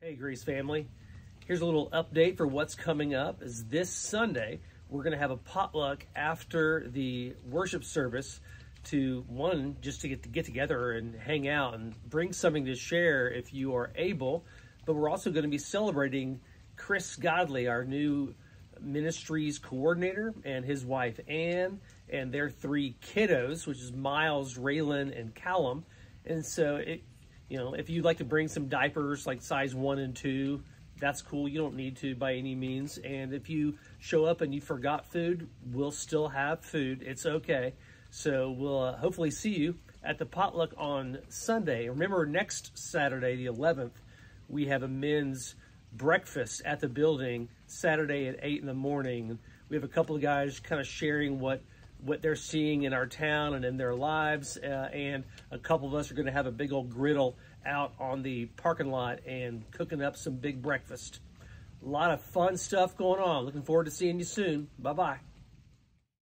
Hey Grace family, here's a little update for what's coming up. Is this Sunday we're going to have a potluck after the worship service to one just to get to get together and hang out and bring something to share if you are able. But we're also going to be celebrating Chris Godley our new ministries coordinator and his wife Ann and their three kiddos which is Miles, Raylan and Callum. And so it you know, if you'd like to bring some diapers like size one and two, that's cool. You don't need to by any means. And if you show up and you forgot food, we'll still have food. It's okay. So we'll uh, hopefully see you at the potluck on Sunday. Remember, next Saturday, the 11th, we have a men's breakfast at the building Saturday at 8 in the morning. We have a couple of guys kind of sharing what what they're seeing in our town and in their lives. Uh, and a couple of us are going to have a big old griddle out on the parking lot and cooking up some big breakfast. A lot of fun stuff going on. Looking forward to seeing you soon. Bye bye.